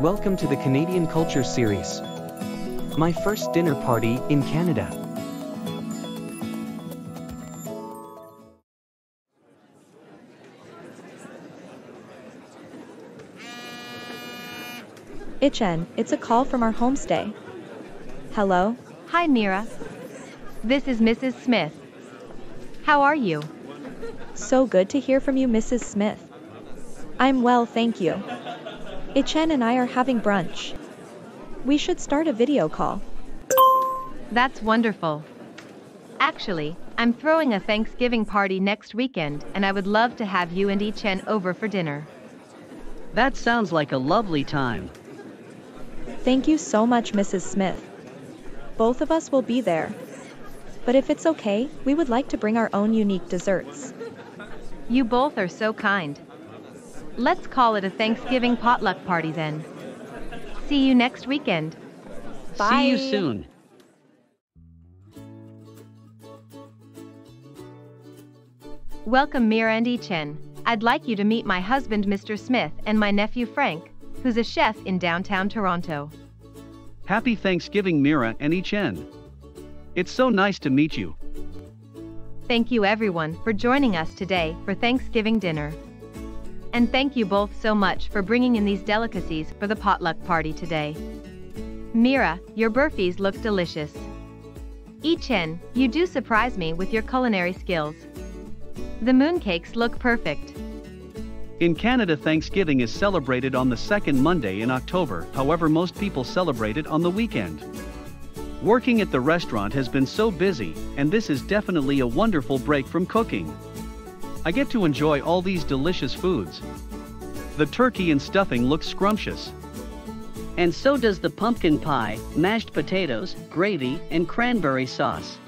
Welcome to the Canadian Culture Series. My first dinner party in Canada. Yichen, it's a call from our homestay. Hello? Hi, Meera. This is Mrs. Smith. How are you? So good to hear from you, Mrs. Smith. I'm well, thank you. Yichen and I are having brunch. We should start a video call. That's wonderful. Actually, I'm throwing a Thanksgiving party next weekend and I would love to have you and Yichen over for dinner. That sounds like a lovely time. Thank you so much, Mrs. Smith. Both of us will be there. But if it's okay, we would like to bring our own unique desserts. You both are so kind. Let's call it a Thanksgiving potluck party then. See you next weekend. Bye. See you soon. Welcome Meera and Yichen. I'd like you to meet my husband Mr. Smith and my nephew Frank, who's a chef in downtown Toronto. Happy Thanksgiving, Meera and Yichen. It's so nice to meet you. Thank you everyone for joining us today for Thanksgiving dinner. And thank you both so much for bringing in these delicacies for the potluck party today. Meera, your burfies look delicious. Yichen, you do surprise me with your culinary skills. The mooncakes look perfect. In Canada, Thanksgiving is celebrated on the second Monday in October, however, most people celebrate it on the weekend. Working at the restaurant has been so busy, and this is definitely a wonderful break from cooking. I get to enjoy all these delicious foods. The turkey and stuffing look scrumptious. And so does the pumpkin pie, mashed potatoes, gravy, and cranberry sauce.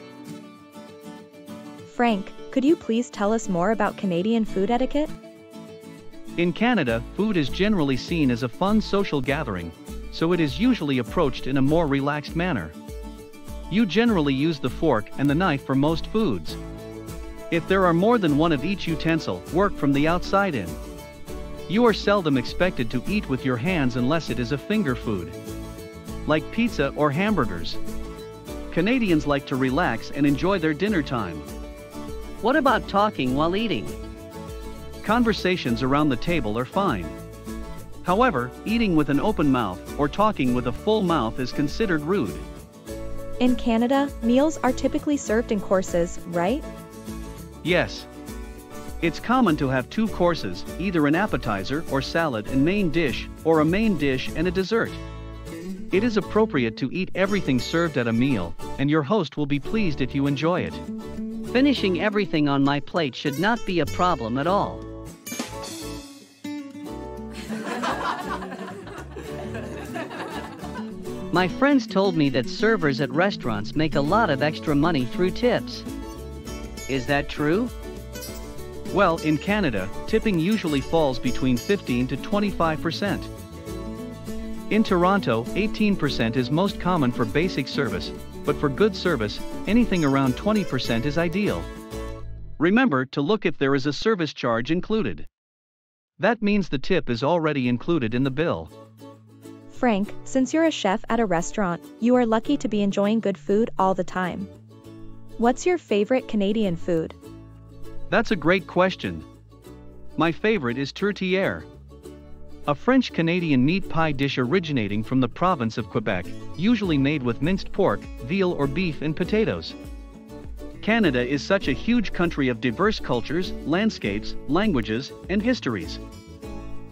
Frank, could you please tell us more about Canadian food etiquette? In Canada, food is generally seen as a fun social gathering, so it is usually approached in a more relaxed manner. You generally use the fork and the knife for most foods. If there are more than one of each utensil, work from the outside in. You are seldom expected to eat with your hands unless it is a finger food. Like pizza or hamburgers. Canadians like to relax and enjoy their dinner time. What about talking while eating? Conversations around the table are fine. However, eating with an open mouth or talking with a full mouth is considered rude. In Canada, meals are typically served in courses, right? Yes. It's common to have two courses, either an appetizer or salad and main dish, or a main dish and a dessert. It is appropriate to eat everything served at a meal, and your host will be pleased if you enjoy it. Finishing everything on my plate should not be a problem at all. My friends told me that servers at restaurants make a lot of extra money through tips. Is that true? Well, in Canada, tipping usually falls between 15 to 25%. In Toronto, 18% is most common for basic service, but for good service, anything around 20% is ideal. Remember to look if there is a service charge included. That means the tip is already included in the bill. Frank, since you're a chef at a restaurant, you are lucky to be enjoying good food all the time. What's your favorite Canadian food? That's a great question. My favorite is tourtière. A French Canadian meat pie dish originating from the province of Quebec, usually made with minced pork, veal, or beef and potatoes. Canada is such a huge country of diverse cultures, landscapes, languages, and histories.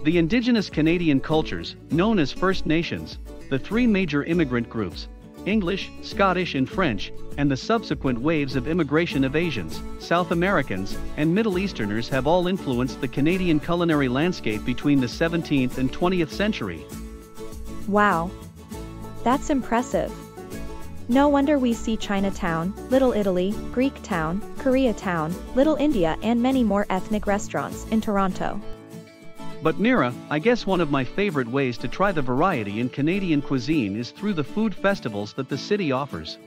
The indigenous Canadian cultures, known as First Nations, the three major immigrant groups, English, Scottish, and French, and the subsequent waves of immigration of Asians, South Americans, and Middle Easterners have all influenced the Canadian culinary landscape between the 17th and 20th century. Wow. That's impressive. No wonder we see Chinatown, Little Italy, Greek Town, Koreatown, Little India, and many more ethnic restaurants in Toronto. But Meera, I guess one of my favorite ways to try the variety in Canadian cuisine is through the food festivals that the city offers.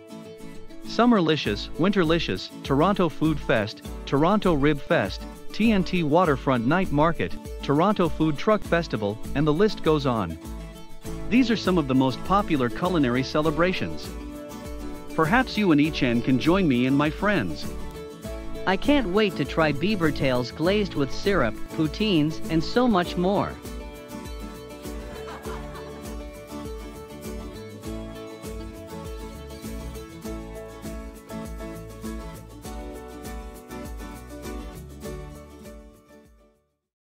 Summerlicious, Winterlicious, Toronto Food Fest, Toronto Rib Fest, T&T Waterfront Night Market, Toronto Food Truck Festival, and the list goes on. These are some of the most popular culinary celebrations. Perhaps you and Yichen can join me and my friends. I can't wait to try beaver tails glazed with syrup, poutines, and so much more.